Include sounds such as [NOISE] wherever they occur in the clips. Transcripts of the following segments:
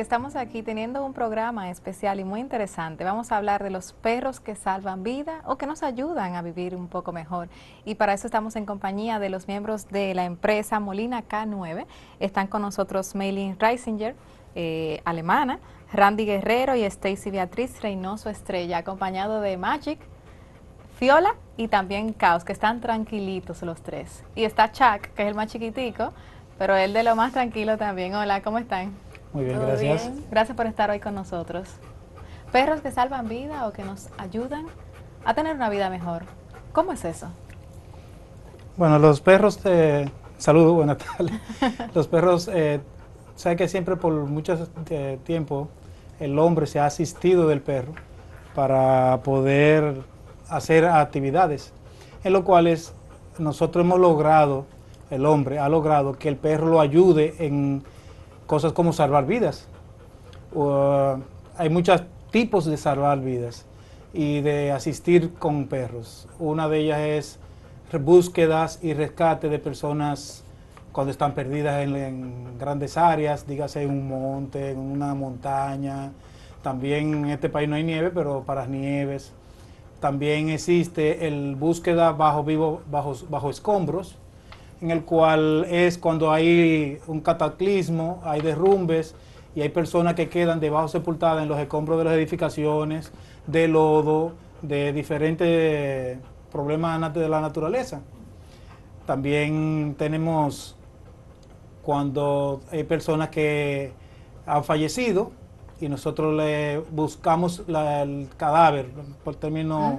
estamos aquí teniendo un programa especial y muy interesante. Vamos a hablar de los perros que salvan vida o que nos ayudan a vivir un poco mejor. Y para eso estamos en compañía de los miembros de la empresa Molina K9. Están con nosotros Maylin Reisinger, eh, alemana, Randy Guerrero y Stacy Beatriz Reynoso Estrella, acompañado de Magic, Fiola y también Caos, que están tranquilitos los tres. Y está Chuck, que es el más chiquitico, pero él de lo más tranquilo también. Hola, ¿cómo están? Muy bien, gracias. Gracias por estar hoy con nosotros. Perros que salvan vida o que nos ayudan a tener una vida mejor. ¿Cómo es eso? Bueno, los perros, eh, saludo, buenas tardes. [LAUGHS] los perros, eh, sabe que siempre por mucho eh, tiempo el hombre se ha asistido del perro para poder hacer actividades, en lo cual nosotros hemos logrado, el hombre ha logrado que el perro lo ayude en cosas como salvar vidas. hay muchos tipos de salvar vidas y de asistir con perros. Una de ellas es búsquedas y rescate de personas cuando están perdidas en, grandes áreas, dígase en un monte, en una montaña. También en este país no hay nieve, pero para nieves. También existe el búsqueda bajo, vivo, bajo, bajo escombros, en el cual es cuando hay un cataclismo, hay derrumbes y hay personas que quedan debajo sepultadas en los escombros de las edificaciones, de lodo, de diferentes problemas de la naturaleza. También tenemos cuando hay personas que han fallecido y nosotros le buscamos el cadáver, por término ah.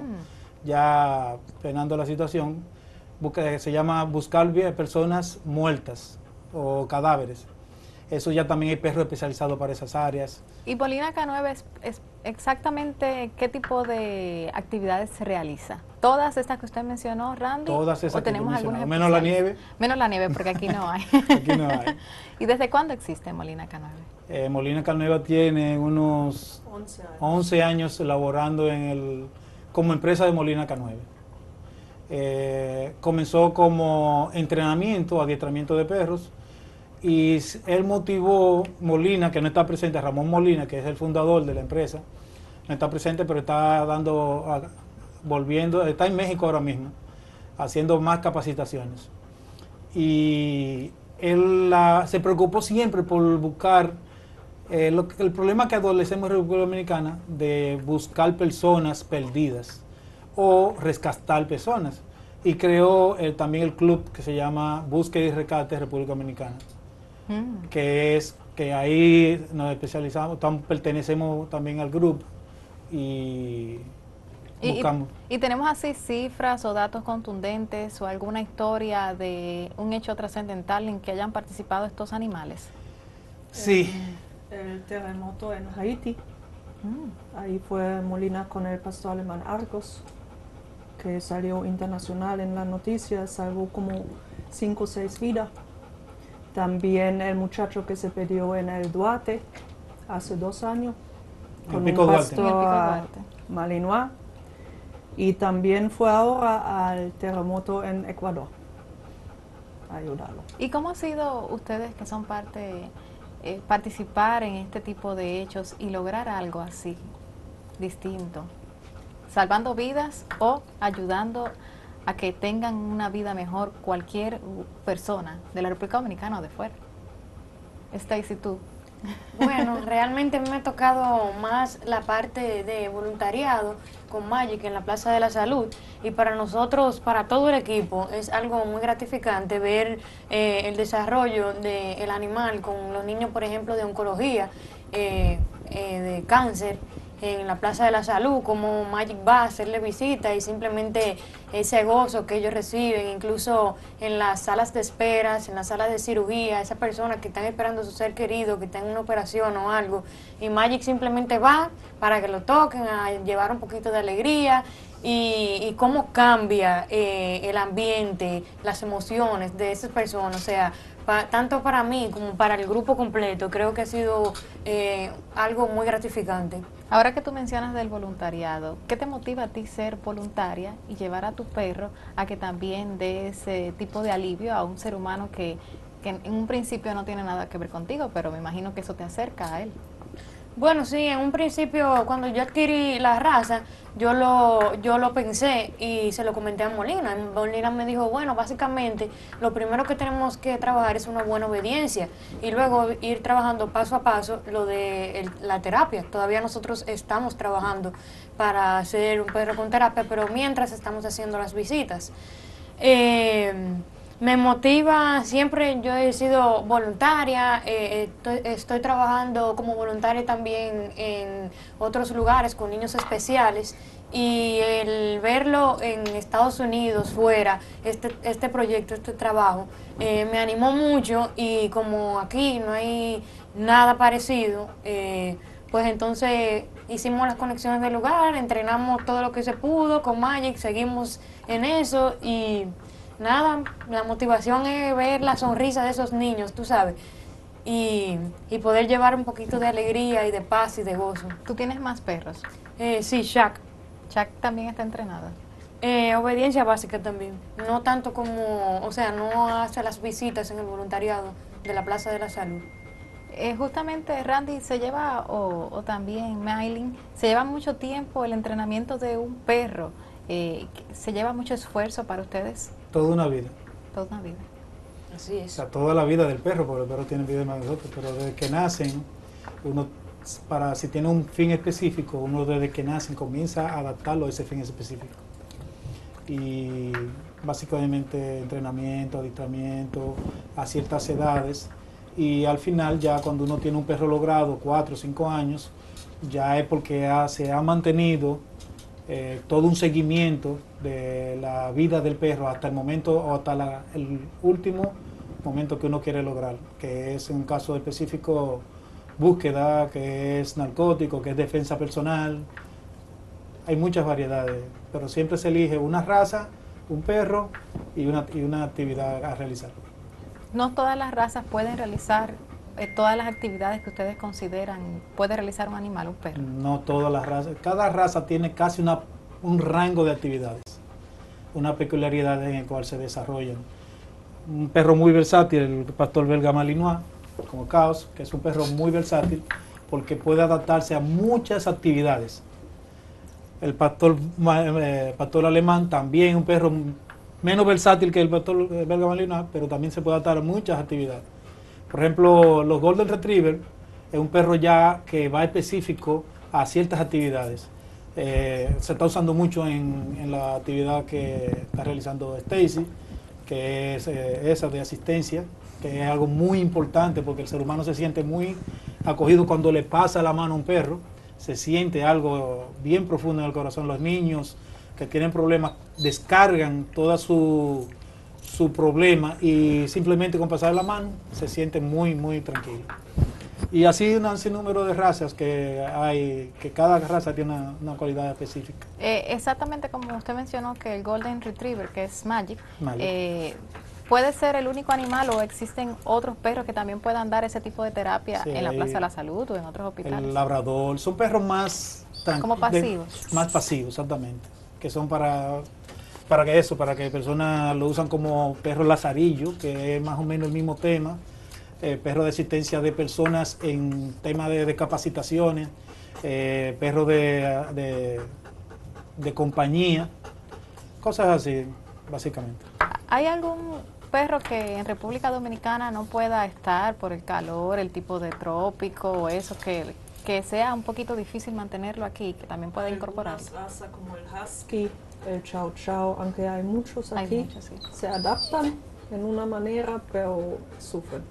ya penando la situación, se llama buscar personas muertas o cadáveres. Eso ya también hay perros especializados para esas áreas. ¿Y Bolina K9 es, exactamente qué tipo de actividades se realiza? ¿Todas estas que usted mencionó, Randy? Todas esas ¿O tenemos algunas Menos la nieve. Menos la nieve, porque aquí no hay. [LAUGHS] aquí no hay. [LAUGHS] ¿Y desde cuándo existe Molina K9? Eh, Molina K9 tiene unos 11 años. 11 años elaborando en el, como empresa de Molina K9. Eh, comenzó como entrenamiento, adiestramiento de perros, y él motivó Molina, que no está presente, Ramón Molina, que es el fundador de la empresa, no está presente, pero está dando, volviendo, está en México ahora mismo, haciendo más capacitaciones. Y él se preocupó siempre por buscar eh, el problema que adolecemos en República Dominicana de buscar personas perdidas o rescatar personas. Y creó eh, también el club que se llama Búsqueda y Rescate República Dominicana, mm. que es que ahí nos especializamos, pertenecemos también al grupo y buscamos. Y, tenemos así cifras o datos contundentes o alguna historia de un hecho trascendental en que hayan participado estos animales. Sí. El, terremoto en Haití. Mm. Ahí fue Molina con el pastor alemán Argos, que salió internacional en las noticias, salvó como cinco o seis vidas. También el muchacho que se perdió en el Duarte hace dos años, con un pastor malinois. Y también fue ahora al terremoto en Ecuador a ayudarlo. ¿Y cómo ha sido ustedes que son parte, eh, participar en este tipo de hechos y lograr algo así, distinto? Salvando vidas o ayudando a que tengan una vida mejor cualquier persona de la República Dominicana o de fuera. Stacy, tú. Bueno, realmente me ha tocado más la parte de voluntariado con Magic en la Plaza de la Salud y para nosotros, para todo el equipo, es algo muy gratificante ver eh, el desarrollo del animal con los niños, por ejemplo, de oncología, eh, eh, de cáncer en la Plaza de la Salud, como Magic va a hacerle visita y simplemente ese gozo que ellos reciben, incluso en las salas de esperas, en las salas de cirugía, esas personas que están esperando a su ser querido, que están en una operación o algo, y Magic simplemente va para que lo toquen, a llevar un poquito de alegría y, cómo cambia eh, el ambiente, las emociones de esas personas, o sea, tanto para mí como para el grupo completo, creo que ha sido eh, algo muy gratificante. Ahora que tú mencionas del voluntariado, ¿qué te motiva a ti ser voluntaria y llevar a tu perro a que también dé ese tipo de alivio a un ser humano que que en un principio no tiene nada que ver contigo, pero me imagino que eso te acerca a él. Bueno, sí, en un principio cuando yo adquirí la raza, yo lo, yo lo pensé y se lo comenté a Molina. Molina me dijo, bueno, básicamente lo primero que tenemos que trabajar es una buena obediencia y luego ir trabajando paso a paso lo de la terapia. Todavía nosotros estamos trabajando para hacer un perro con terapia, pero mientras estamos haciendo las visitas. Eh, me motiva, siempre yo he sido voluntaria, eh, estoy, estoy trabajando como voluntaria también en otros lugares con niños especiales y el verlo en Estados Unidos, fuera, este, este proyecto, este trabajo, eh, me animó mucho y como aquí no hay nada parecido, eh, pues entonces hicimos las conexiones del lugar, entrenamos todo lo que se pudo con Magic, seguimos en eso y nada, la motivación es ver la sonrisa de esos niños, tú sabes, y, y poder llevar un poquito de alegría y de paz y de gozo. ¿Tú tienes más perros? Eh, sí, Shaq. Chuck también está entrenado. Eh, obediencia básica también. No tanto como, o sea, no hace las visitas en el voluntariado de la Plaza de la Salud. Eh, justamente Randy se lleva, o, o también Maylin, se lleva mucho tiempo el entrenamiento de un perro. Eh, se lleva mucho esfuerzo para ustedes Toda una vida. toda una vida. Así O es. sea, toda la vida del perro, porque el perro tiene vida más que nosotros, pero desde que nacen, uno, para si tiene un fin específico, uno desde que nacen comienza a adaptarlo a ese fin específico. Y básicamente entrenamiento, adiestramiento a ciertas edades. Y al final, ya cuando uno tiene un perro logrado, cuatro o cinco años, ya es porque ha- se ha mantenido eh, todo un seguimiento de la vida del perro hasta el momento o hasta el último momento que uno quiere lograr, que es en un caso específico búsqueda, que es narcótico, que es defensa personal. Hay muchas variedades, pero siempre se elige una raza, un perro y una, y una actividad a realizar. No todas las razas pueden realizar eh, todas las actividades que ustedes consideran puede realizar un animal, un perro. No todas las razas. Cada raza tiene casi una, un rango de actividades, una peculiaridad en el cual se desarrollan. Un perro muy versátil, el pastor belga malinois, como Caos, que es un perro muy versátil porque puede adaptarse a muchas actividades. El pastor, eh, pastor alemán también un perro menos versátil que el pastor eh, belga malinois, pero también se puede adaptar a muchas actividades. Por ejemplo, los Golden Retriever es un perro ya que va específico a ciertas actividades. Eh, se está usando mucho en, la actividad que está realizando Stacy, que es eh, esa de asistencia, que es algo muy importante porque el ser humano se siente muy acogido cuando le pasa la mano a un perro, se siente algo bien profundo en el corazón. Los niños que tienen problemas descargan toda su, su problema y simplemente con pasar la mano se sienten muy, muy tranquilos. Y así un sinnúmero de razas que hay, que cada raza tiene una, una cualidad específica. Eh, exactamente como usted mencionó que el Golden Retriever, que es Magic, Magic. eh, puede ser el único animal o existen otros perros que también puedan dar ese tipo de terapia Sí, en la Plaza de la Salud o en otros hospitales. El labrador, son perros más Como de- pasivos. más pasivos, exactamente. Que son para, para que eso, para que personas lo usan como perro lazarillo, que es más o menos el mismo tema. eh, perro de asistencia de personas en tema de, de capacitaciones, eh, perro de, de, de compañía, cosas así, básicamente. ¿Hay algún perro que en República Dominicana no pueda estar por el calor, el tipo de trópico o eso, que, que sea un poquito difícil mantenerlo aquí, que también pueda incorporarse? Como el husky, el chow chow, aunque hay muchos Hay aquí, muchos, sí. se adaptan en una manera, pero sufren.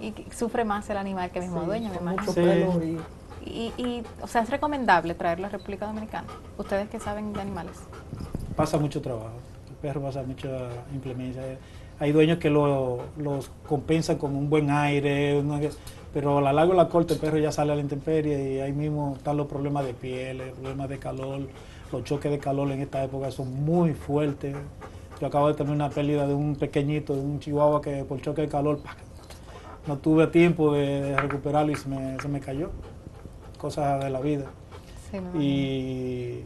Y sufre más el animal que el mismo Sí, dueño, me imagino. mucho Sí. pelo y Y, y, o sea, es recomendable traerlo a República Dominicana. Ustedes que saben de animales. pasa mucho trabajo. El perro pasa mucha implemencia. Hay dueños que lo- los compensan con un buen aire, una- pero a la larga o la corta el perro ya sale a la intemperie y ahí mismo están los problemas de piel, problemas de calor. Los choques de calor en esta época son muy fuertes. Yo acabo de tener una pérdida de un pequeñito, de un chihuahua que por choque de calor ¡pac! no tuve tiempo de, recuperarlo y se me, se me cayó. Cosas de la vida Sí, y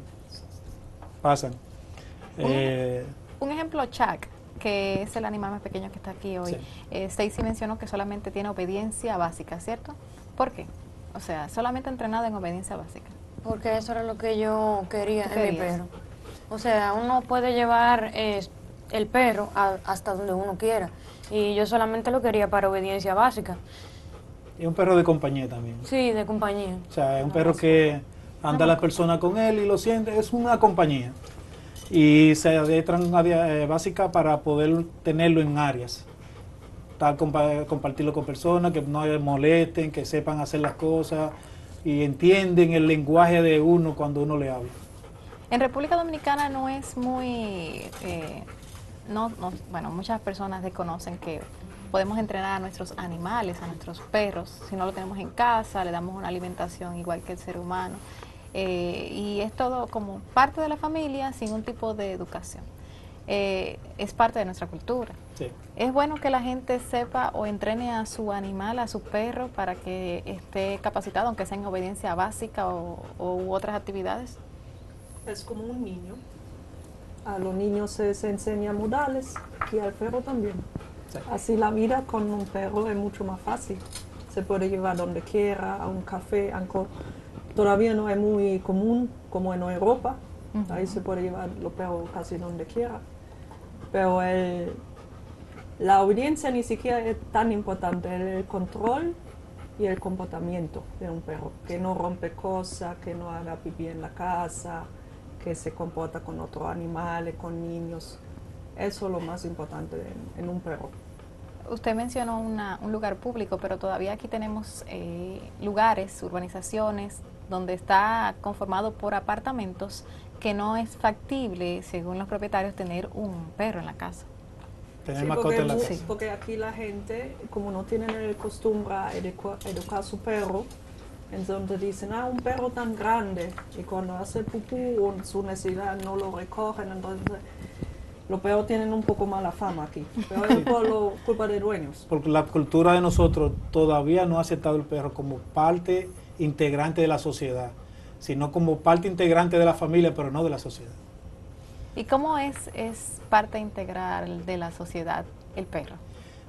pasan. Eh, Un ejemplo, Chuck, que es el animal más pequeño que está aquí hoy, Sí. eh, Stacy mencionó que solamente tiene obediencia básica, ¿cierto? ¿Por qué? O sea, solamente entrenado en obediencia básica. Porque eso era lo que yo quería ¿Tú en mi perro. O sea, uno puede llevar eh, el perro a- hasta donde uno quiera. Y yo solamente lo quería para obediencia básica. Y un perro de compañía también. Sí, de compañía. O sea, es un perro que anda la persona con él y lo siente, es una compañía. Y se adiestran a dia- eh, básica para poder tenerlo en áreas. Tal, compa- compartirlo con personas que no le molesten, que sepan hacer las cosas y entienden el lenguaje de uno cuando uno le habla. En República Dominicana no es muy, eh, no, no- bueno, muchas personas desconocen que podemos entrenar a nuestros animales, a nuestros perros, si no lo tenemos en casa, le damos una alimentación igual que el ser humano, eh, y es todo como parte de la familia sin un tipo de educación. Eh, es parte de nuestra cultura. Sí. Es bueno que la gente sepa o entrene a su animal, a su perro, para que esté capacitado, aunque sea en obediencia básica o, o u otras actividades. Es como un niño. A los niños se, se enseña modales y al perro también. Sí. Así la vida con un perro es mucho más fácil. Se puede llevar donde quiera, a un café, aunque todavía no es muy común como en Europa. Ahí se puede llevar los perros casi donde quiera. Pero el- la obediencia ni siquiera es tan importante, el control y el comportamiento de un perro, que no rompe cosas, que no haga pipí en la casa, que se comporta con otros animales, con niños. Eso es lo más importante en, en un perro. Usted mencionó una- un lugar público, pero todavía aquí tenemos eh, lugares, urbanizaciones, donde está conformado por apartamentos que no es factible, según los propietarios, tener un perro en la casa. Tener Sí, mascota porque, en la casa. porque aquí la gente, como no tienen el costumbre a educa- educar a su perro, entonces dicen, ah, un perro tan grande, y cuando hace pupú o su necesidad no lo recogen, entonces los perros tienen un poco mala fama aquí, [LAUGHS] pero es por lo- culpa de dueños. Porque la cultura de nosotros todavía no ha aceptado el perro como parte integrante de la sociedad, sino como parte integrante de la familia, pero no de la sociedad. ¿Y cómo es, es parte integral de la sociedad el perro?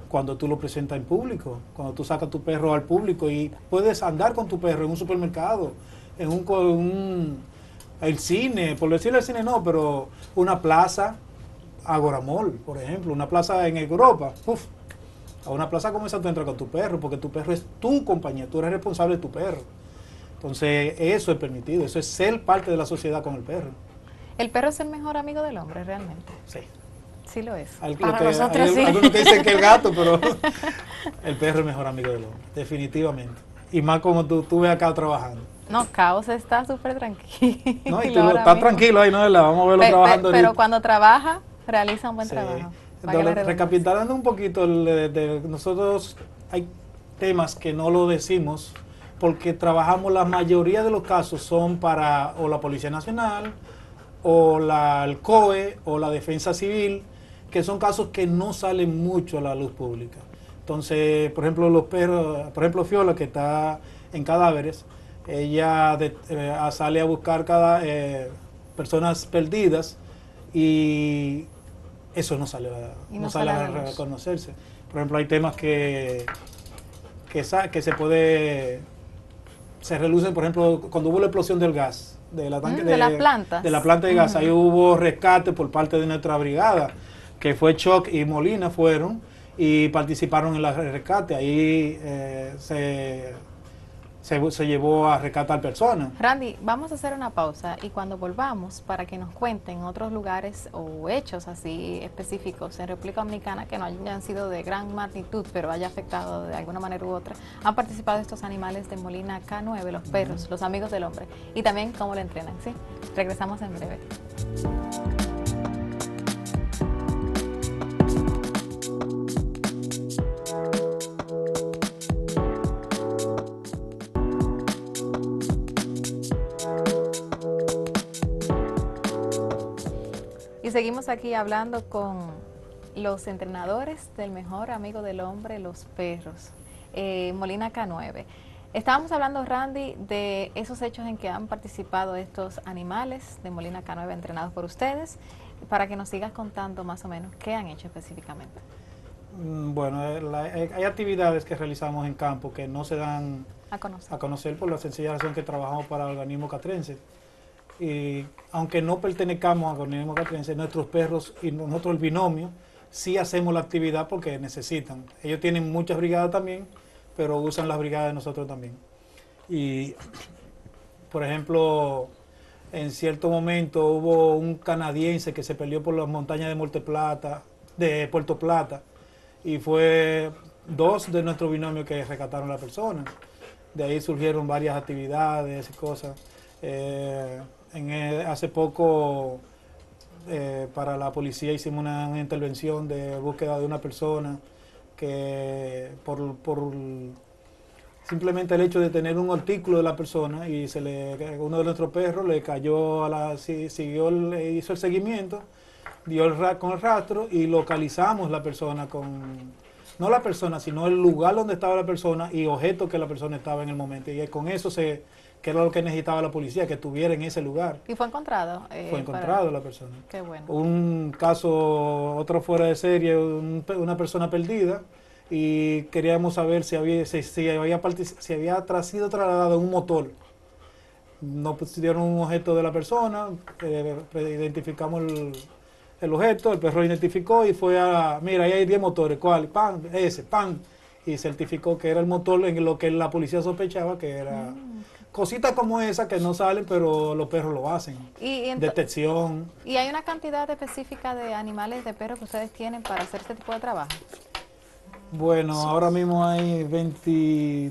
Cuando tú lo presentas en público, cuando tú sacas tu perro al público y puedes andar con tu perro en un supermercado, en un, un el cine, por decirle el cine no, pero una plaza, Agora Mall, por ejemplo, una plaza en Europa, uf, a una plaza como esa tú entras con tu perro, porque tu perro es tu compañía, tú eres responsable de tu perro. Entonces, eso es permitido, eso es ser parte de la sociedad con el perro. ¿El perro es el mejor amigo del hombre realmente? Sí. Sí lo es. Hay, Para lo que- nosotros hay sí. algunos que dicen que el gato, pero [LAUGHS] el perro es mejor amigo del hombre, definitivamente. Y más como tú, tú ves acá trabajando. No, Caos está súper tranquilo. ¿no? Y [LAUGHS] mismo. tranquilo ahí, ¿no? La vamos a verlo Pe- pe- trabajando pero ahorita. cuando trabaja, realiza un buen Sí. trabajo. Entonces, recapitulando un poquito, el de- de- nosotros hay temas que no lo decimos porque trabajamos, la mayoría de los casos son para o la Policía Nacional o la, el COE o la Defensa Civil, que son casos que no salen mucho a la luz pública. Entonces, por ejemplo, los perros, por ejemplo, Fiola, que está en cadáveres, ella de- eh, sale a buscar cada, eh, personas perdidas y eso no sale, a, no no sale a reconocerse. Por ejemplo, hay temas que, que se puede, se relucen, por ejemplo, cuando hubo la explosión del gas, de la, tanque Mm, de las plantas. de la planta de gas, ahí hubo rescate por parte de nuestra brigada, que fue Choc y Molina fueron y participaron en el rescate. Ahí eh, se, se, se llevó a rescatar personas. Randy, vamos a hacer una pausa y cuando volvamos para que nos cuenten otros lugares o hechos así específicos en República Dominicana que no hayan sido de gran magnitud pero haya afectado de alguna manera u otra, han participado estos animales de Molina K9, los perros, los amigos del hombre y también cómo lo entrenan, ¿sí? Regresamos en breve. Seguimos aquí hablando con los entrenadores del mejor amigo del hombre, los perros, eh, Molina K9. Estábamos hablando, Randy, de esos hechos en que han participado estos animales de Molina K9 entrenados por ustedes. para que nos sigas contando más o menos qué han hecho específicamente. Mm, Bueno, eh, la- eh, hay actividades que realizamos en campo que no se dan A conocer. a conocer por la sencilla razón que trabajamos para el organismo catrense. Y aunque no pertenezcamos al organismo catrense, nuestros perros y nosotros el binomio sí hacemos la actividad porque necesitan. Ellos tienen muchas brigadas también, pero usan las brigadas de nosotros también. Y, por ejemplo, en cierto momento hubo un canadiense que se peleó por las montañas de Monte Plata, de Puerto Plata, y fue dos de nuestro binomio que rescataron a la persona. De ahí surgieron varias actividades y cosas. Eh, en, eh, hace poco eh, para la policía hicimos una, intervención de búsqueda de una persona que por, por simplemente el hecho de tener un artículo de la persona y se le uno de nuestros perros le cayó a la si- siguió el- hizo el seguimiento dio el con el rastro y localizamos la persona con no la persona sino el lugar donde estaba la persona y objetos que la persona estaba en el momento. Y con eso se que era lo que necesitaba la policía que estuviera en ese lugar ¿Y fue encontrado? eh, fue para- encontrado la persona Qué bueno. un caso, otro fuera de serie, un una persona perdida y queríamos saber si había, si, si había, si había tra- sido trasladado en un motor. Nos pusieron un objeto de la persona, eh, identificamos el, el objeto, el perro identificó y fue a, mira, ahí hay 10 motores, ¿cuál? Pan, ese, pan. Y certificó que era el motor en lo que la policía sospechaba que era... Cositas como esa que no salen, pero los perros lo hacen. Y, y Detección. ¿Y hay una cantidad específica de animales de perros que ustedes tienen para hacer este tipo de trabajo? Bueno, ahora mismo hay 20,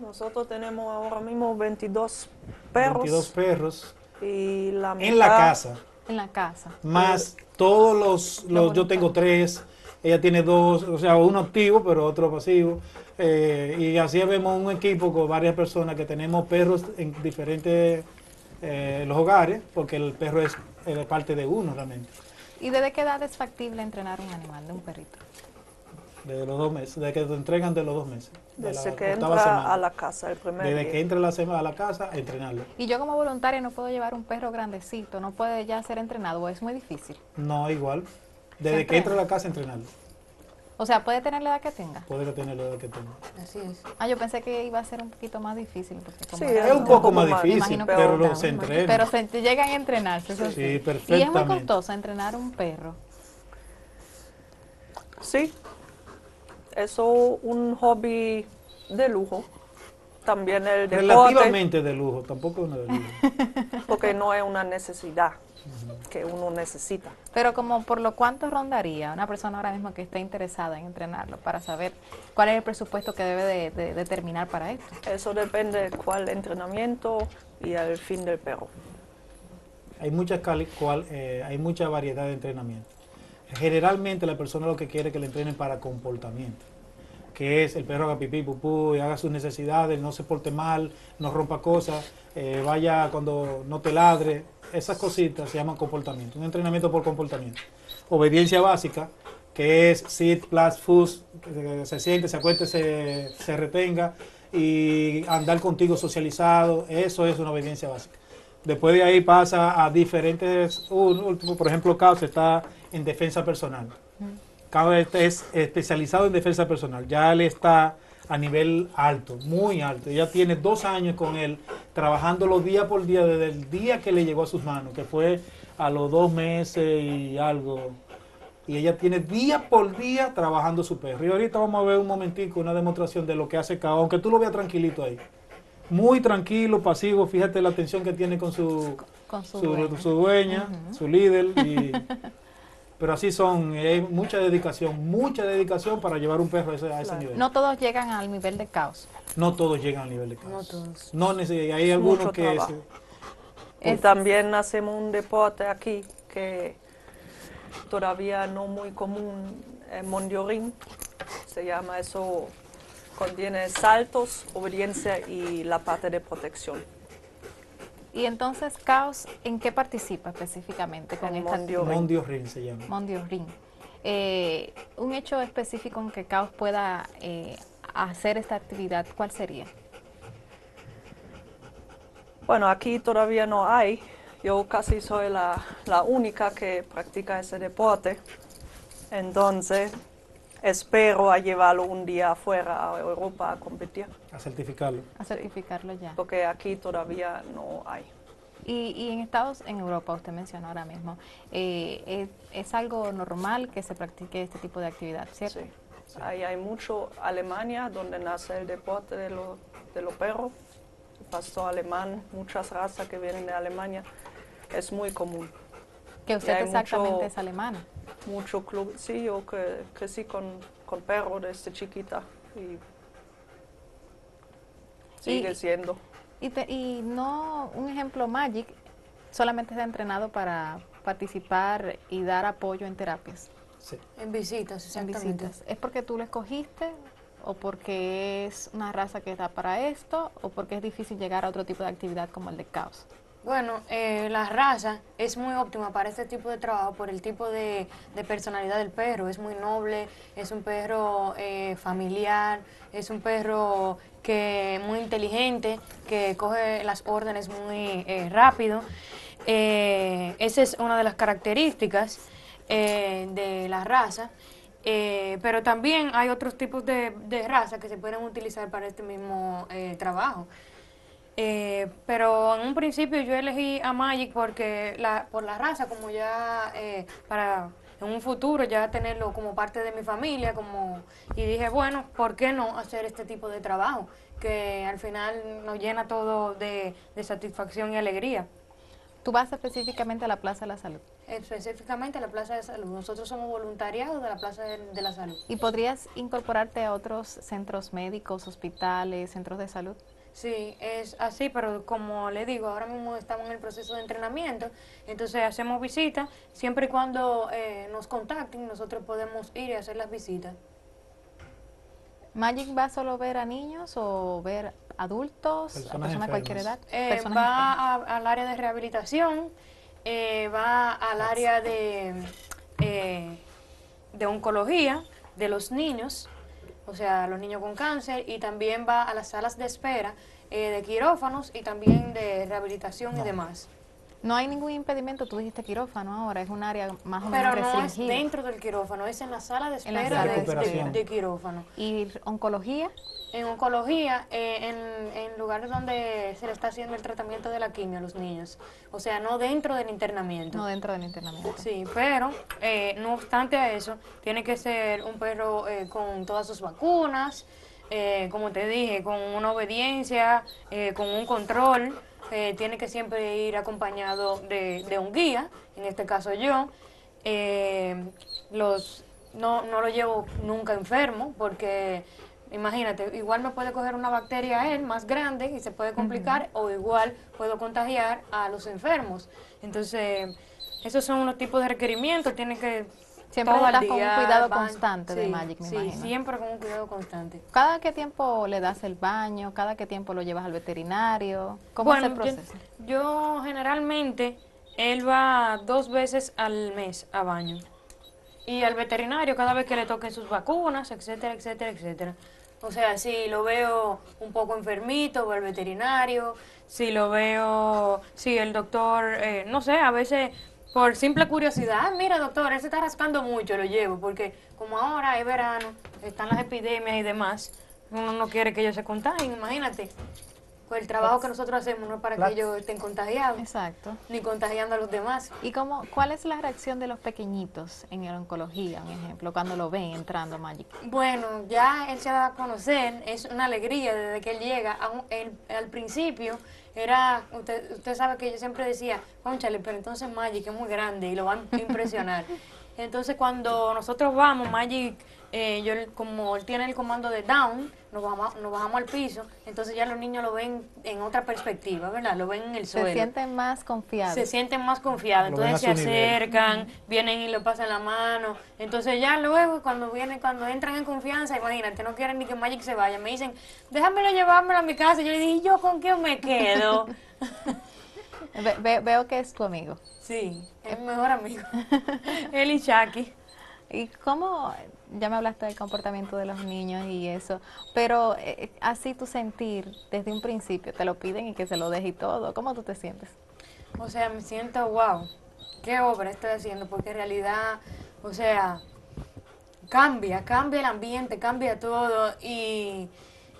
Nosotros tenemos ahora mismo 22 perros 22 perros y la en la mitad- casa, En la casa. más todos los, los- yo tengo tres, ella tiene dos, o sea, uno activo, pero otro pasivo. eh, y así vemos un equipo con varias personas que tenemos perros en diferentes eh, los hogares, porque el perro es, es parte de uno realmente, ¿Y desde qué edad es factible entrenar un animal, de un perrito? de los dos meses, de que te entregan de los dos meses. de Desde la que entra semana. a la casa el primer Desde día. que entra la semana a la casa, a entrenarlo. Y yo como voluntaria no puedo llevar un perro grandecito, no puede ya ser entrenado, es muy difícil. No, igual. Desde Se que entra a la casa, entrenarlo. O sea, puede tener la edad que tenga. Poder tener la edad que tenga. Así es. Ah, yo pensé que iba a ser un poquito más difícil. Porque como Sí, Es un poco más difícil, pero no, se imagino- entrena. Pero se llegan a entrenarse, eso Sí, sí. Y es muy perfectamente. costoso entrenar un perro. Sí, eso un hobby de lujo. También el deporte, Relativamente de lujo, tampoco una de lujo. [LAUGHS] porque no es una necesidad que uno necesita. Pero como por lo cuánto rondaría una persona ahora mismo que esté interesada en entrenarlo para saber cuál es el presupuesto que debe de, de determinar para esto. Eso depende de cuál entrenamiento y el fin del perro. Hay mucha, cali- cual- eh, hay mucha variedad de entrenamiento. Generalmente la persona lo que quiere es que le entrenen para comportamiento, que es el perro haga pipí, pupú, y haga sus necesidades, no se porte mal, no rompa cosas, eh, vaya cuando no te ladre, esas cositas se llaman comportamiento, un entrenamiento por comportamiento. Obediencia básica, que es sit, plus, fus, se siente, se acueste, se, se retenga y andar contigo socializado, eso es una obediencia básica. Después de ahí pasa a diferentes, último, por ejemplo, Caos está en defensa personal. Este es especializado en defensa personal. Ya él está a nivel alto, muy alto. Ya tiene dos años con él, trabajándolo día por día, desde el día que le llegó a sus manos, que fue a los dos meses y algo. Y ella tiene día por día trabajando su perro. Y ahorita vamos a ver un momentico, una demostración de lo que hace Caos, aunque tú lo veas tranquilito ahí. Muy tranquilo, pasivo, fíjate la atención que tiene con su, Con su su, dueño. su dueña, su líder. y- [LAUGHS] pero así son, hay mucha dedicación, mucha dedicación para llevar un perro a ese, a ese Claro. nivel. No todos llegan al nivel de caos. No todos llegan al nivel de caos. No todos. No hay algunos mucho que... se- Y también hacemos un deporte aquí que todavía no muy común, en Mondiorín. Se llama eso, contiene saltos, obediencia y la parte de protección. Y entonces, caos, ¿en qué participa específicamente con Con esta Mondio Ring. Mondio Ring se llama. Mondio Ring? Eh, un hecho específico en que caos pueda eh, hacer esta actividad, ¿cuál sería? Bueno, aquí todavía no hay. yo casi soy la, la única que practica ese deporte. Entonces, espero a llevarlo un día afuera a Europa a competir, A certificarlo. A certificarlo ya. porque aquí todavía no hay. Y, y en Estados, en Europa, usted mencionó ahora mismo, eh, es, es algo normal que se practique este tipo de actividad, ¿cierto? Sí. Ahí hay mucho Alemania, donde nace el deporte de, lo- de los perros. El pastor alemán, muchas razas que vienen de Alemania. Es muy común. Que usted exactamente mucho- es alemana. Mucho club. Sí, yo que crecí con, con perros desde chiquita y sigue Y- siendo. Y, te- y no, un ejemplo, Magic solamente está entrenado para participar y dar apoyo en terapias, Sí. En visitas, en visitas. ¿Es porque tú lo escogiste o porque es una raza que está para esto o porque es difícil llegar a otro tipo de actividad como el de caos? Bueno, eh, la raza es muy óptima para este tipo de trabajo por el tipo de, personalidad del perro. Es muy noble, es un perro eh, familiar, es un perro que muy inteligente, que coge las órdenes muy eh, rápido. Eh, esa es una de las características eh, de la raza. Eh, pero también hay otros tipos de, de raza que se pueden utilizar para este mismo trabajo. Eh, pero en un principio yo elegí a Magic porque la, por la raza, como ya eh, para en un futuro ya tenerlo como parte de mi familia, como y dije, bueno, ¿por qué no hacer este tipo de trabajo? Que al final nos llena todo de, de satisfacción y alegría. Tú vas específicamente a la Plaza de la Salud. Específicamente la Plaza de Salud. Nosotros somos voluntariados de la Plaza de, de la Salud. ¿Y podrías incorporarte a otros centros médicos, hospitales, centros de salud? Sí, es así, pero como le digo, ahora mismo estamos en el proceso de entrenamiento, entonces hacemos visitas, siempre y cuando eh, nos contacten, nosotros podemos ir y hacer las visitas. ¿Magic va solo a ver a niños o ver adultos, a Personas de cualquier edad? Eh, Personas va a- al área de rehabilitación, eh, va al área de, eh, de oncología de los niños, o sea, los niños con cáncer, y también va a las salas de espera eh, de quirófanos y también de rehabilitación y demás. No hay ningún impedimento, tú dijiste quirófano ahora, es un área más o menos Pero no es dentro del quirófano, es en la sala de espera sala de, de de- recuperación. de quirófano. ¿Y oncología? En oncología, eh, en, en lugares donde se le está haciendo el tratamiento de la quimio a los niños. O sea, no dentro del internamiento. No dentro del internamiento. Sí, pero eh, no obstante a eso, tiene que ser un perro eh, con todas sus vacunas, eh, como te dije, con una obediencia, eh, con un control. Eh, tiene que siempre ir acompañado de, de un guía, en este caso yo. Eh, los, no, no lo llevo nunca enfermo porque imagínate, igual me puede coger una bacteria a él más grande y se puede complicar o igual puedo contagiar a los enfermos. Entonces, esos son los tipos de requerimientos, tiene que Siempre estás con un cuidado constante de Magic, me Sí, imagino. siempre con un cuidado constante. ¿Cada qué tiempo le das el baño? ¿Cada qué tiempo lo llevas al veterinario? ¿Cómo es el yo- proceso? Yo, generalmente, él va dos veces al mes a baño. Y al veterinario cada vez que le toquen sus vacunas, etcétera, etcétera, etcétera. O sea, si lo veo un poco enfermito, voy al veterinario. Si lo veo, si el doctor, eh, no sé, a veces por simple curiosidad, "Ah, mira doctor, él se está rascando mucho, lo llevo, porque como ahora es verano, están las epidemias y demás, uno no quiere que ellos se contagien, imagínate. Pues el trabajo que nosotros hacemos no es para que ellos estén contagiados, Exacto. ni contagiando a los demás. ¿Y cómo, cuál es la reacción de los pequeñitos en la oncología, un ejemplo, cuando lo ven entrando a Magic? Bueno, ya él se da a conocer, es una alegría desde que él llega. Aún él- al principio era, usted, usted sabe que yo siempre decía, conchale, pero entonces Magic es muy grande y lo van a impresionar. [LAUGHS] entonces cuando nosotros vamos, Magic, eh, yo como él tiene el comando de down, nos bajamos, nos bajamos al piso, entonces ya los niños lo ven en otra perspectiva, ¿verdad? Lo ven en el suelo. Se sienten más confiados. se sienten más confiados, Lo entonces se nivel. acercan, vienen y le pasan la mano, entonces ya luego cuando vienen, cuando entran en confianza, imagínate, no quieren ni que Magic se vaya, me dicen, déjamelo llevármelo a mi casa, yo le dije, ¿y yo con quién me quedo? [LAUGHS] Ve- ve- veo que es tu amigo. sí, es mi mejor amigo, [LAUGHS] él y Chucky. ¿Y cómo, ya me hablaste del comportamiento de los niños y eso, pero eh, así tu sentir desde un principio, te lo piden y que se lo deje y todo, ¿cómo tú te sientes? O sea, me siento, wow, qué obra estoy haciendo, porque en realidad, o sea, cambia, cambia el ambiente, cambia todo y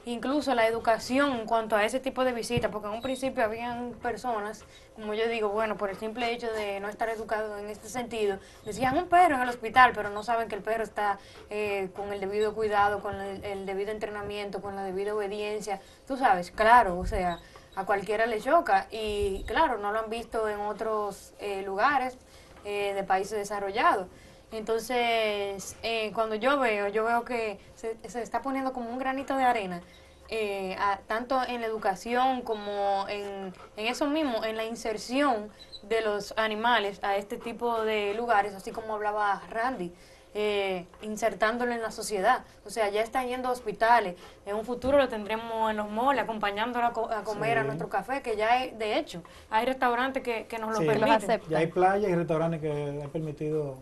incluso la educación en cuanto a ese tipo de visitas, porque en un principio habían personas, como yo digo, bueno, por el simple hecho de no estar educado en este sentido, decían un perro en el hospital, pero no saben que el perro está eh, con el debido cuidado, con el, debido entrenamiento, con la debida obediencia, tú sabes, claro, o sea, a cualquiera le choca y claro, no lo han visto en otros eh, lugares eh, de países desarrollados. Entonces, eh, cuando yo veo, yo veo que se, se está poniendo como un granito de arena, eh, a- tanto en la educación como en, en eso mismo, en la inserción de los animales a este tipo de lugares, así como hablaba Randy, eh, insertándolo en la sociedad. O sea, ya están yendo a hospitales, en un futuro lo tendremos en los malls, acompañándolo a, co- a comer a nuestro café, que ya hay, de hecho, hay restaurantes que, que nos lo Sí. Permiten. Ya hay playas y restaurantes que han permitido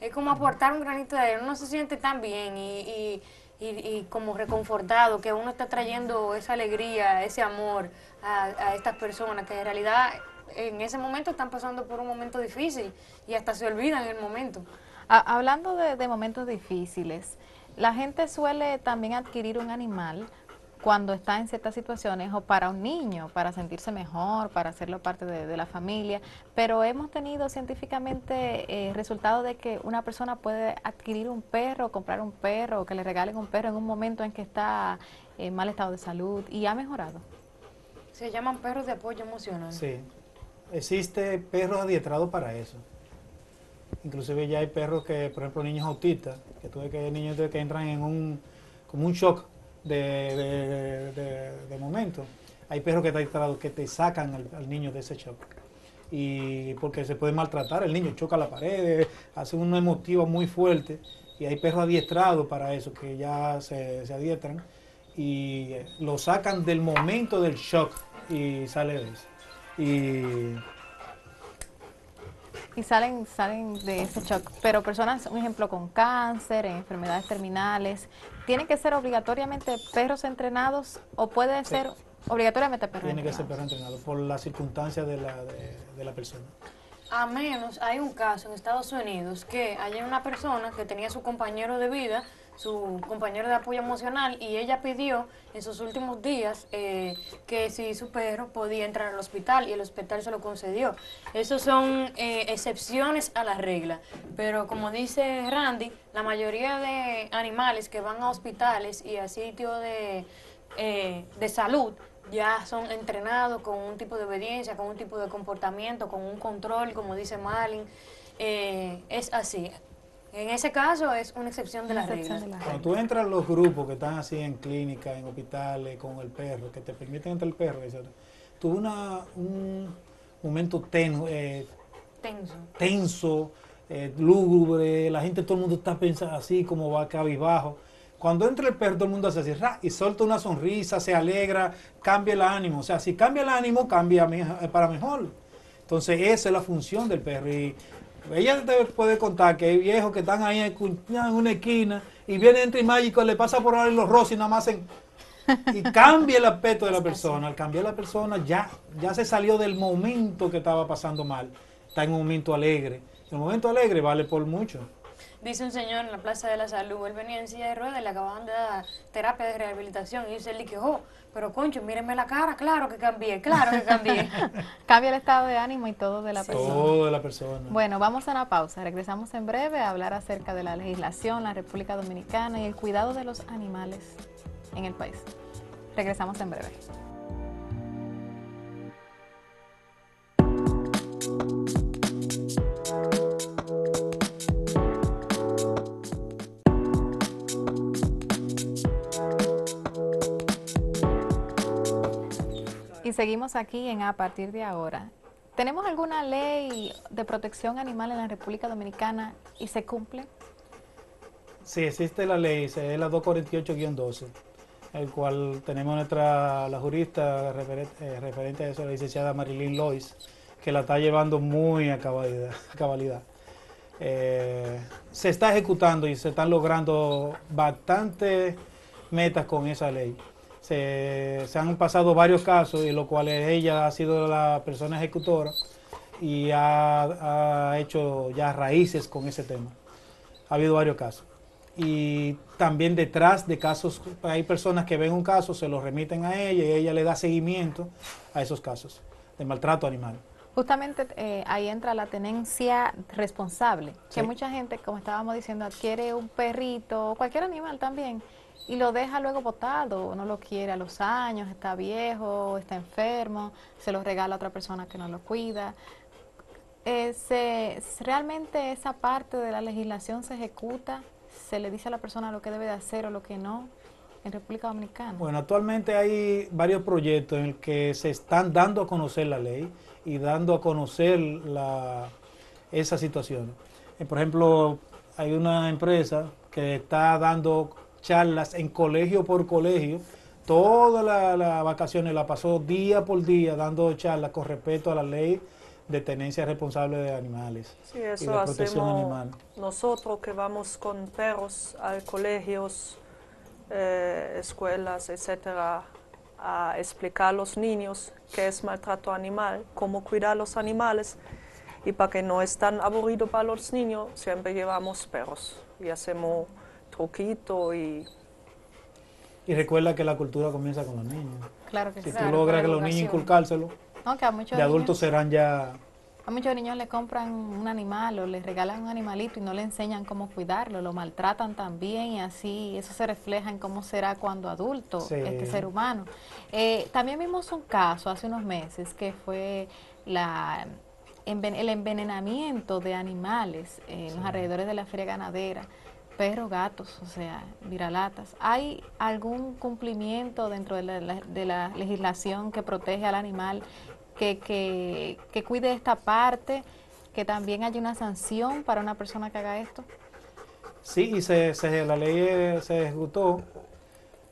Es como aportar un granito de arena, uno se siente tan bien y, y, y, y como reconfortado que uno está trayendo esa alegría, ese amor a, estas personas que en realidad en ese momento están pasando por un momento difícil y hasta se olvidan el momento. Ha- hablando de momentos difíciles, la gente suele también adquirir un animal cuando está en ciertas situaciones o para un niño, para sentirse mejor, para hacerlo parte de, de la familia, pero hemos tenido científicamente eh, resultado de que una persona puede adquirir un perro, comprar un perro, o que le regalen un perro en un momento en que está en mal estado de salud y ha mejorado. Se llaman perros de apoyo emocional. Sí, existe perros adiestrados para eso. Inclusive ya hay perros que, por ejemplo, niños autistas, que tuve que niños que entran en un como un shock de, de, momento. Hay perros que, adiestrados que te sacan al, al niño de ese shock. Y porque se puede maltratar, el niño choca la pared, hace una emotiva muy fuerte. Y hay perros adiestrados para eso, que ya se, se adiestran y eh, lo sacan del momento del shock y sale de eso. Y Y salen, salen de ese shock. Pero personas, un ejemplo, con cáncer, enfermedades terminales, ¿tienen que ser obligatoriamente perros entrenados o puede Sí. ser obligatoriamente perros tiene que ser entrenados? perro entrenado por las circunstancias de la, de, de la persona. A menos hay un caso en Estados Unidos que hay una persona que tenía su compañero de vida, su compañero de apoyo emocional, y ella pidió en sus últimos días eh, que si su perro podía entrar al hospital y el hospital se lo concedió. Esos son eh, excepciones a la regla, pero como dice Randy, la mayoría de animales que van a hospitales y a sitios de, eh, de salud ya son entrenados con un tipo de obediencia, con un tipo de comportamiento, con un control, como dice Malin. Eh, es así. En ese caso es una excepción de la excepción regla. de la Cuando tú entras a los grupos que están así en clínicas, en hospitales, con el perro, que te permiten entrar el perro, etc. Tuve una, un momento ten- eh, Tenso. tenso, eh, lúgubre, la gente, todo el mundo está pensando así, como va cabizbajo. Cuando entra el perro, todo el mundo hace así, ra, y suelta una sonrisa, se alegra, cambia el ánimo. O sea, si cambia el ánimo, cambia me- eh, para mejor. Entonces, esa es la función del perro. Y ella te puede contar que hay viejos que están ahí en una esquina y viene entre mágico, le pasa por ahí los rosas y nada más en- y [LAUGHS] cambia el aspecto de la persona. Al cambiar la persona, ya, ya se salió del momento que estaba pasando mal. Está en un momento alegre. El momento alegre vale por mucho. Dice un señor en la Plaza de la Salud, él venía en silla de ruedas y le acababan de dar terapia de rehabilitación. Y dice él, que, oh, pero concho, mírenme la cara, claro que cambié, claro que cambié. [LAUGHS] Cambia el estado de ánimo y todo de la persona. Todo de la persona. Bueno, vamos a una pausa. Regresamos en breve a hablar acerca de la legislación, la República Dominicana y el cuidado de los animales en el país. Regresamos en breve. Y seguimos aquí en A partir de ahora. ¿Tenemos alguna ley de protección animal en la República Dominicana y se cumple? Sí, existe la ley, es la 248-12, el cual tenemos nuestra, la jurista referente, eh, referente a eso, la licenciada Marilyn Lois, que la está llevando muy a cabalidad. a cabalidad. Eh, se está ejecutando y se están logrando bastantes metas con esa ley. Se, se han pasado varios casos, en los cuales ella ha sido la persona ejecutora y ha, ha hecho ya raíces con ese tema. Ha habido varios casos. Y también detrás de casos, hay personas que ven un caso, se lo remiten a ella y ella le da seguimiento a esos casos de maltrato animal. Justamente eh, ahí entra la tenencia responsable, que Sí. mucha gente, como estábamos diciendo, adquiere un perrito, o cualquier animal también, y lo deja luego botado, no lo quiere a los años, está viejo, está enfermo, se lo regala a otra persona que no lo cuida. Eh, se- realmente esa parte de la legislación se ejecuta, se le dice a la persona lo que debe de hacer o lo que no en República Dominicana. Bueno, actualmente hay varios proyectos en los que se están dando a conocer la ley y dando a conocer la, esa situación. Eh, Por ejemplo, hay una empresa que está dando charlas en colegio por colegio. Todas las las vacaciones la pasó día por día dando charlas con respecto a la ley de tenencia responsable de animales Sí, y eso protección animal. nosotros que vamos con perros a colegios, eh, escuelas, etcétera, a explicar a los niños qué es maltrato animal, cómo cuidar a los animales y para que no es tan aburrido para los niños, siempre llevamos perros y hacemos truquito y Y recuerda que la cultura comienza con los niños. Claro que Si sí. Claro, tú logras que los niños inculcárselo, No, que a muchos de adultos niños- serán ya A muchos niños le compran un animal o les regalan un animalito y no le enseñan cómo cuidarlo, lo maltratan también y así eso se refleja en cómo será cuando adulto Sí. este ser humano. Eh, también vimos un caso hace unos meses que fue la el envenenamiento de animales en los alrededores de la feria ganadera, perros, gatos, o sea, viralatas. ¿Hay algún cumplimiento dentro de la, de la legislación que protege al animal que, que, cuide esta parte, que también haya una sanción para una persona que haga esto? Sí, se, se- la ley eh, se ejecutó,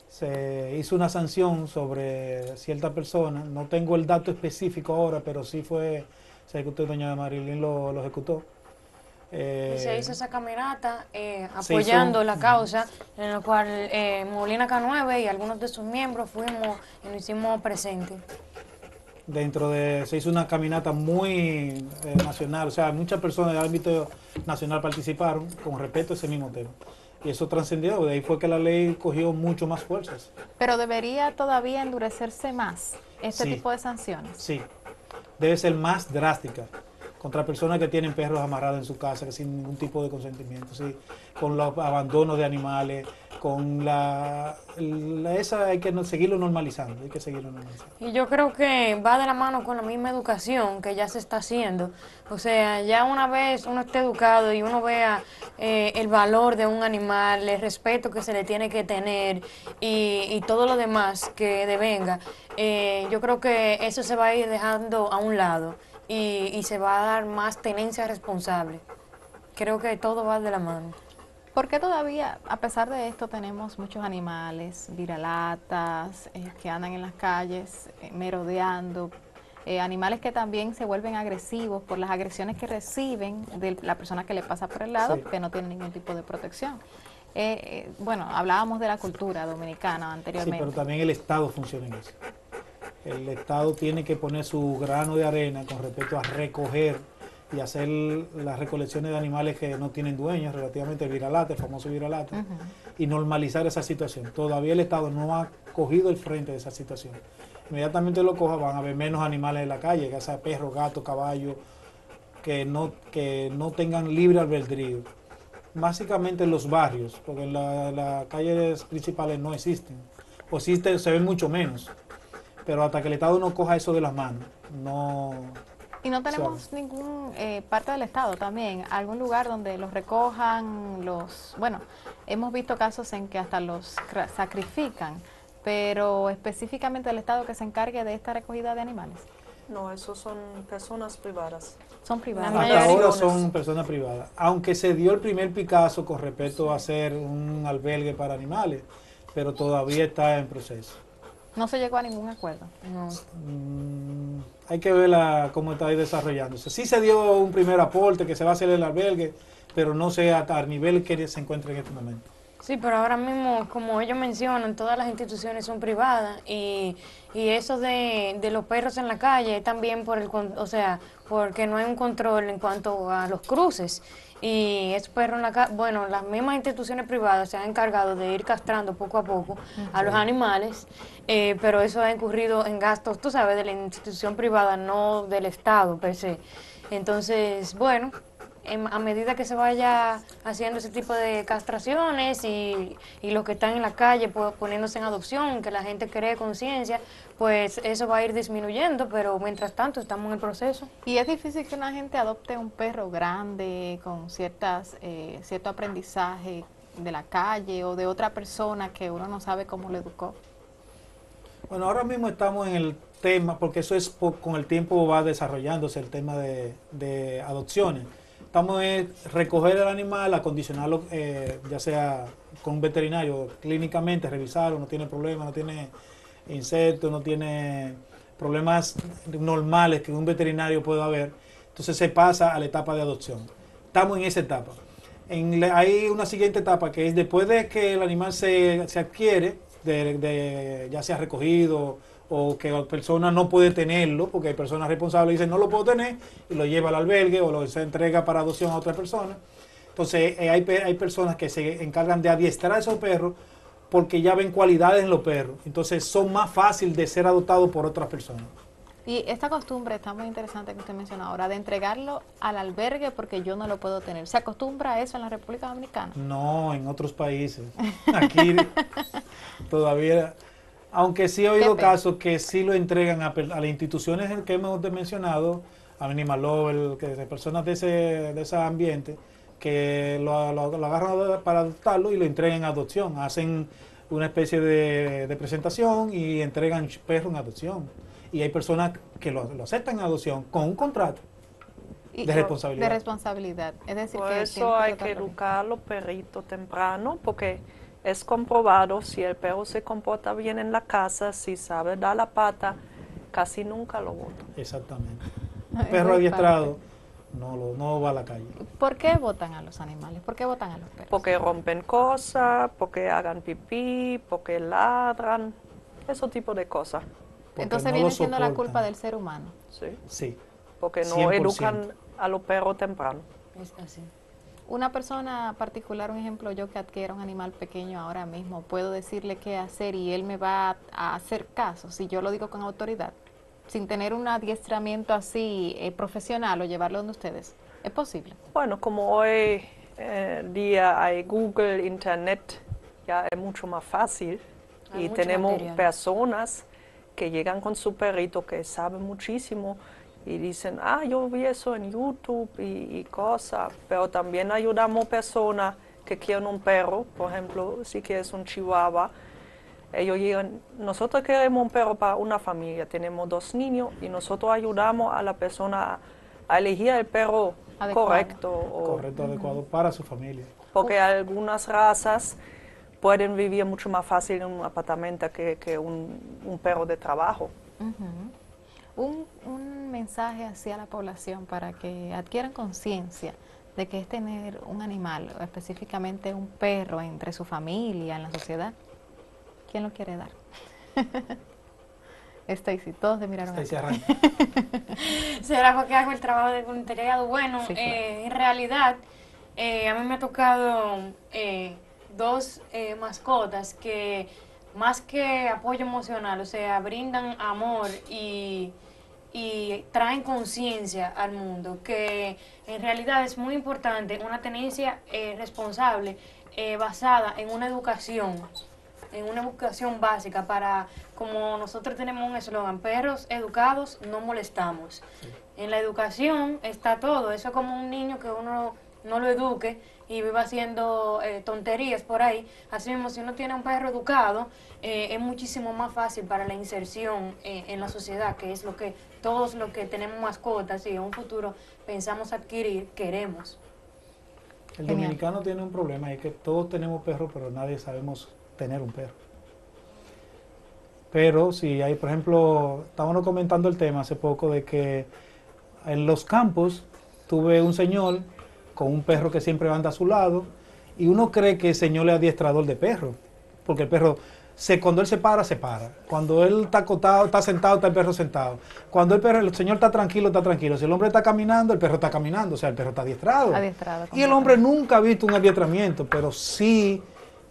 se hizo una sanción sobre cierta persona, no tengo el dato específico ahora, pero sí fue, se ejecutó doña Marilyn lo, lo ejecutó. Eh, Y se hizo esa caminata eh, apoyando hizo- la causa, en la cual eh, Molina K9 y algunos de sus miembros fuimos y nos hicimos presentes. dentro de, se hizo una caminata muy eh, nacional, o sea, muchas personas del ámbito nacional participaron con respecto a ese mismo tema. Y eso trascendió, de ahí fue que la ley cogió mucho más fuerzas. Pero debería todavía endurecerse más este Sí. tipo de sanciones. Sí, debe ser más drástica contra personas que tienen perros amarrados en su casa que sin ningún tipo de consentimiento, sí, con los abandonos de animales, con la, la- esa hay que seguirlo normalizando, hay que seguirlo normalizando. Y yo creo que va de la mano con la misma educación que ya se está haciendo. O sea, ya una vez uno esté educado y uno vea eh, el valor de un animal, el respeto que se le tiene que tener y, y todo lo demás que devenga, eh, yo creo que eso se va a ir dejando a un lado y, y se va a dar más tenencia responsable. Creo que todo va de la mano. ¿Por qué todavía, a pesar de esto, tenemos muchos animales, viralatas, eh, que andan en las calles eh, merodeando, eh, animales que también se vuelven agresivos por las agresiones que reciben de la persona que le pasa por el lado, Sí. que no tiene ningún tipo de protección? Eh, eh, bueno, hablábamos de la cultura dominicana Sí, anteriormente. pero también el Estado funciona en eso. El Estado tiene que poner su grano de arena con respecto a recoger y hacer las recolecciones de animales que no tienen dueños, relativamente el viralate, el famoso viralate, y normalizar esa situación. Todavía el Estado no ha cogido el frente de esa situación. Inmediatamente lo coja, van a haber menos animales en la calle, ya sea perro, gato, caballo, que no, que no tengan libre albedrío. Básicamente en los barrios, porque en la- las calles principales no existen, o existen, se ven mucho menos. Pero hasta que el Estado no coja eso de las manos, no... Y no tenemos ningún eh, parte del Estado también, algún lugar donde los recojan, los, bueno, hemos visto casos en que hasta los sacrifican, pero específicamente el Estado que se encargue de esta recogida de animales. no, esos son personas privadas. Son privados. La Hasta mayoría. ahora son personas privadas. Aunque se dio el primer Picasso con respecto a hacer un albergue para animales, pero todavía está en proceso. No se llegó a ningún acuerdo. No. Mm, hay que ver la- cómo está ahí desarrollándose. Sí se dio un primer aporte que se va a hacer el albergue, pero no sé hasta el nivel que se encuentra en este momento. Sí, pero ahora mismo, como ellos mencionan, todas las instituciones son privadas y, y eso de, de los perros en la calle es también por el, o sea, porque no hay un control en cuanto a los cruces. Y esos perros en la calle, bueno, las mismas instituciones privadas se han encargado de ir castrando poco a poco a los animales, eh, pero eso ha incurrido en gastos, tú sabes, de la institución privada, no del Estado per se. Entonces, bueno, en- a medida que se vaya haciendo ese tipo de castraciones y, y los que están en la calle pues, poniéndose en adopción, que la gente cree conciencia, pues eso va a ir disminuyendo, pero mientras tanto estamos en el proceso. Y es difícil que una gente adopte un perro grande con ciertas eh, cierto aprendizaje de la calle o de otra persona que uno no sabe cómo lo educó. Bueno, ahora mismo estamos en el tema, porque eso es po- con el tiempo va desarrollándose el tema de, de adopciones. Estamos en recoger el animal, acondicionarlo, eh, ya sea con un veterinario, clínicamente, revisarlo, no tiene problemas, no tiene insectos, no tiene problemas normales que un veterinario pueda haber. Entonces se pasa a la etapa de adopción. Estamos en esa etapa. Hay una siguiente etapa que es después de que el animal se, se adquiere, de, de- ya sea recogido o que la persona no puede tenerlo, porque hay personas responsables que dicen no lo puedo tener y lo lleva al albergue o lo se entrega para adopción a otra persona. Entonces eh, hay, hay personas que se encargan de adiestrar a esos perros porque ya ven cualidades en los perros. Entonces son más fáciles de ser adoptados por otras personas. Y esta costumbre está muy interesante que usted menciona ahora, de entregarlo al albergue porque yo no lo puedo tener. ¿Se acostumbra a eso en la República Dominicana? No, en otros países. Aquí [LAUGHS] todavía, aunque sí he oído casos que sí lo entregan a, a las instituciones que hemos mencionado, a Animal Lover, que de personas de ese, de ese ambiente, que lo, lo- lo agarran para adoptarlo y lo entregan en adopción. Hacen una especie de, de presentación y entregan perro en adopción. Y hay personas que lo, lo aceptan en adopción con un contrato. Y- De responsabilidad. De responsabilidad. Es decir, Por que eso hay que educar a los perritos temprano, porque es comprobado si el perro se comporta bien en la casa, si sabe dar la pata, casi nunca lo botan. Exactamente. Es Un perro adiestrado no, lo- no va a la calle. ¿Por qué votan a los animales? ¿Por qué votan a los perros? Porque rompen cosas, porque hagan pipí, porque ladran, ese tipo de cosas. porque Entonces no viene siendo la culpa del ser humano. Sí, Sí. porque no 100%. educan a los perros temprano. Es así. Una persona particular, un ejemplo, yo que adquiera un animal pequeño ahora mismo, puedo decirle qué hacer y él me va a, hacer caso si yo lo digo con autoridad, sin tener un adiestramiento así eh, profesional o llevarlo donde ustedes. ¿Es posible? Bueno, como hoy eh, día hay Google, Internet, ya es mucho más fácil. Hay y tenemos material. personas que llegan con su perrito que saben muchísimo y dicen, ah, yo vi eso en YouTube y, y cosas. Pero también ayudamos personas que quieren un perro, por ejemplo, si quieres un chihuahua. Ellos llegan, nosotros queremos un perro para una familia, tenemos dos niños y nosotros ayudamos a la persona a, a elegir el perro Adecuado. correcto. o- Correcto, adecuado para su familia. porque algunas razas pueden vivir mucho más fácil en un apartamento que, que un, un perro de trabajo. Un, un mensaje hacia la población para que adquieran conciencia de que es tener un animal, o específicamente un perro, entre su familia, en la sociedad. ¿Quién lo quiere dar? [LAUGHS] Stacy, todos te miraron. Stacy. [LAUGHS] ¿Será porque hago el trabajo de voluntariado? Bueno, Sí, claro. eh, en realidad eh, a mí me ha tocado eh, dos eh, mascotas que más que apoyo emocional, o sea, brindan amor y, y traen conciencia al mundo, que en realidad es muy importante una tenencia eh, responsable eh, basada en una educación en una educación básica para, como nosotros tenemos un eslogan, perros educados, no molestamos. En la educación está todo, eso es como un niño que uno no lo eduque y viva haciendo eh, tonterías por ahí. Así mismo, si uno tiene un perro educado, eh, es muchísimo más fácil para la inserción eh, en la sociedad, que es lo que todos los que tenemos mascotas y en un futuro pensamos adquirir, queremos. El Genial. dominicano tiene un problema, es que todos tenemos perros, pero nadie sabemos tener un perro. Pero si hay, por ejemplo, estábamos comentando el tema hace poco de que en los campos tuve un señor con un perro que siempre anda a su lado y uno cree que el Señor es adiestrador de perro, porque el perro, se, cuando él se para, se para. Cuando él está acotado, está sentado, está el perro sentado. Cuando el perro, el Señor está tranquilo, está tranquilo. Si el hombre está caminando, el perro está caminando, o sea, el perro está adiestrado. Adiestrado, y el hombre nunca ha visto un adiestramiento, pero sí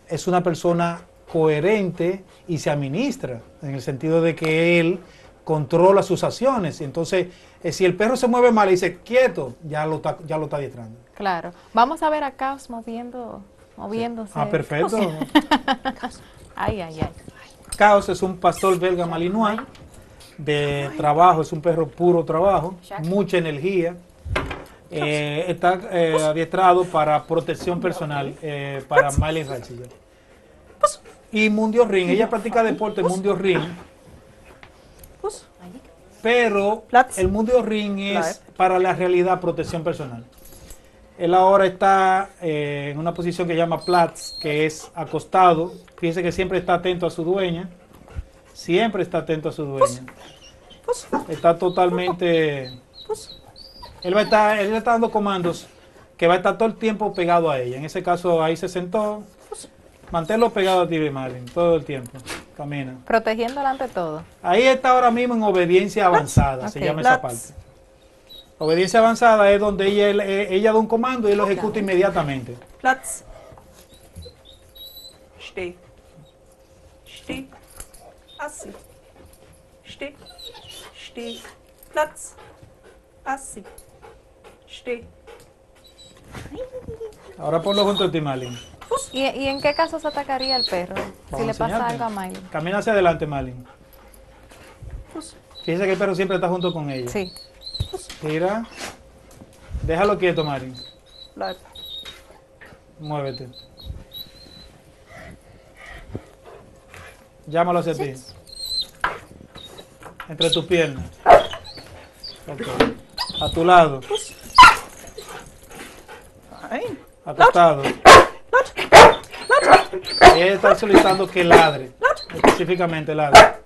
es una persona coherente y se administra, en el sentido de que él controla sus acciones. Entonces, eh, si el perro se mueve mal y dice quieto, ya lo está, ya lo está adiestrando. Claro. Vamos a ver a Caos moviendo, moviéndose. Ah, perfecto. [LAUGHS] ay, ay, ay. Caos es un pastor belga malinois de trabajo, es un perro puro trabajo, mucha energía. Eh, está eh, adiestrado para protección personal, eh, para Miley. Y Mundio Ring, ella practica deporte Mundio Ring, pero el Mundio Ring es para la realidad protección personal. Él ahora está eh, en una posición que llama Platz, que es acostado. Fíjese que siempre está atento a su dueña. Siempre está atento a su dueña. Está totalmente... Él, va a estar, él le está dando comandos que va a estar todo el tiempo pegado a ella. En ese caso ahí se sentó. Manténlo pegado a ti, Marlin, todo el tiempo. Camina. Protegiéndola ante todo. Ahí está ahora mismo en obediencia avanzada, se llama esa parte. Obediencia avanzada es donde ella, eh, ella da un comando y él lo ejecuta inmediatamente. Platz. Steh. Steh. Así. Steh. Steh. Platz. Así. Steh. Ahora ponlo junto a ti, Marlin. ¿Y, y en qué caso se atacaría al perro? Vamos si le pasa enseñarte. algo a Miley. Camina hacia adelante, Marlin. Fíjese que el perro siempre está junto con ella. Sí. Mira. Déjalo quieto. Bleib. Muévete. Llámalo hacia ti. Entre tus piernas. A tu lado. Acostado. Ella está solicitando que ladre. Específicamente ladre.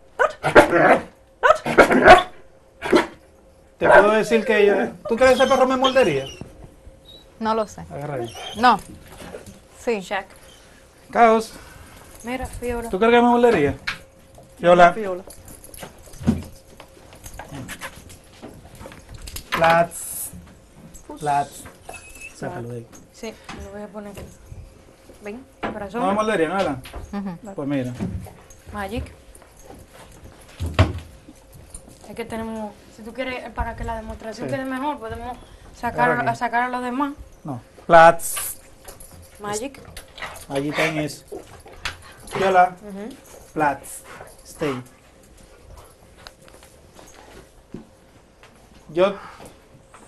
Te puedo decir que ella... ¿Tú crees que ese perro me mordería? No lo sé. Agarra ahí. No. Sí. Shaq. Caos. Mira, Fiora. ¿Tú crees que me mordería? Viola. Viola. Platz. Platz. Sácalo de ahí. Sí, lo voy a poner. Ven, No me corazón. mordería, ¿no, Alan? Ujú. Pues mira. Magic. Es que tenemos, si tú quieres, para que la demostración Sí. quede mejor, podemos sacar, a sacar a los demás. No. Platz. Magic. Allí está en eso. Viola. Platz. Stay. Yo,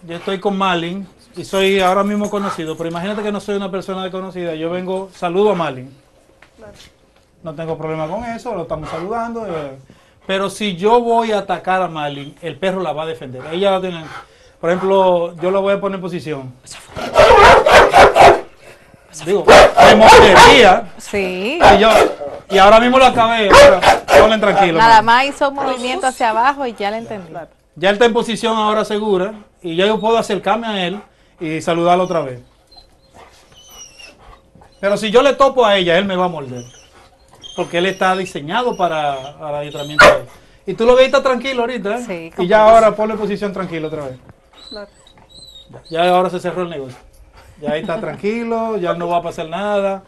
yo estoy con Malin y soy ahora mismo conocido, pero imagínate que no soy una persona desconocida. Yo vengo, saludo a Malin. No tengo problema con eso, lo estamos saludando. eh, Pero si yo voy a atacar a Malin, el perro la va a defender. Ella va a por ejemplo, yo la voy a poner en posición. Digo, me mordería. Sí. Y, yo, y ahora mismo lo acabé. Hablen tranquilo. Nada más hizo un movimiento hacia abajo y ya le entendí. Ya él está en posición ahora segura. Y ya yo puedo acercarme a él y saludarlo otra vez. Pero si yo le topo a ella, él me va a morder. Porque él está diseñado para el adiestramiento. de él. Y tú lo ves, está tranquilo ahorita. ¿eh? Sí, y ya ahora ponle posición tranquilo otra vez. Bleib. Ya ahora se cerró el negocio. Ya ahí está tranquilo, ya no va a pasar nada.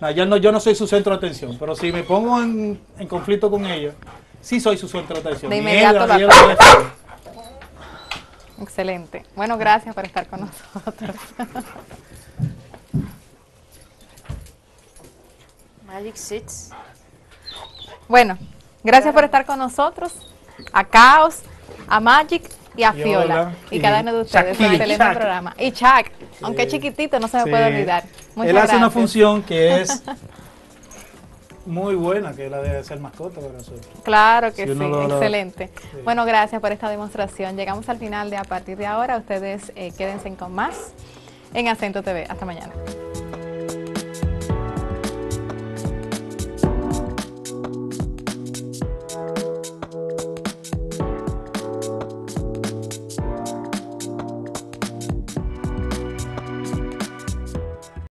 Nah, ya no, yo no soy su centro de atención, pero si me pongo en, en conflicto con ella, sí soy su centro de atención. De inmediato ella- la ella. Excelente. Bueno, gracias por estar con nosotros. Magic sits. Bueno, gracias por estar con nosotros. A Caos, a Magic y a Fiola. Y y cada uno de ustedes. Chucky, Un excelente programa. Y Chuck, aunque es chiquitito, no se me Sí. puede olvidar. Muchas Él hace una función que es [LAUGHS] muy buena, que es la de ser mascota para nosotros. Claro que Si sí, lo- lo- excelente. Bueno, gracias por esta demostración. Llegamos al final de a partir de ahora. Ustedes eh, quédense con más en Acento TV. Hasta mañana.